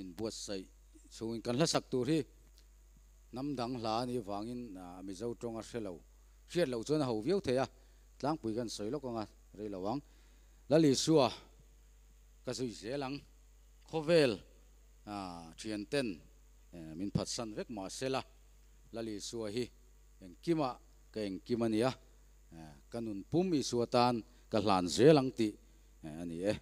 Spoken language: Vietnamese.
in buat sai so in kan la sak tur hi nam dang hla ni wangin mi zo tonga hrelo hriat lo chon ho viau theya tlang pui kan soi lo ko nga re lo wang la li suwa ka sui zelang khovel a thian ten min phat san vek ma sela la. Li suwa hi en kima ka eng kimania kanun pum i suatan ka hlan zelang ti ani e